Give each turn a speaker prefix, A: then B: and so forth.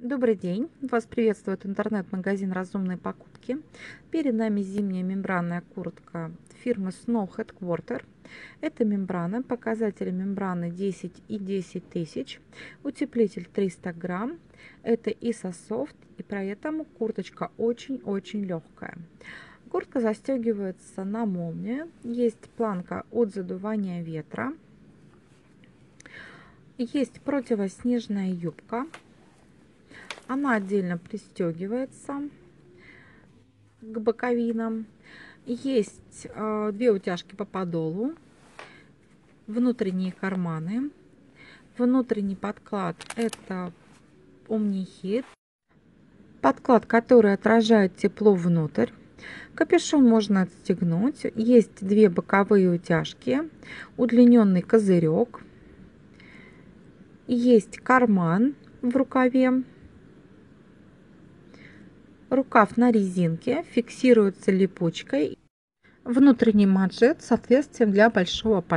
A: Добрый день! Вас приветствует интернет-магазин «Разумные покупки». Перед нами зимняя мембранная куртка фирмы Snow Headquarter. Это мембрана, показатели мембраны 10 и 10 тысяч, утеплитель 300 грамм. Это Isosофт и поэтому курточка очень-очень легкая. Куртка застегивается на молнию, есть планка от задувания ветра, есть противоснежная юбка, она отдельно пристегивается к боковинам. Есть э, две утяжки по подолу, внутренние карманы. Внутренний подклад это Omnihit. Подклад, который отражает тепло внутрь. Капюшон можно отстегнуть. Есть две боковые утяжки, удлиненный козырек. Есть карман в рукаве Рукав на резинке фиксируется липучкой. Внутренний манжет с отверстием для большого пальца.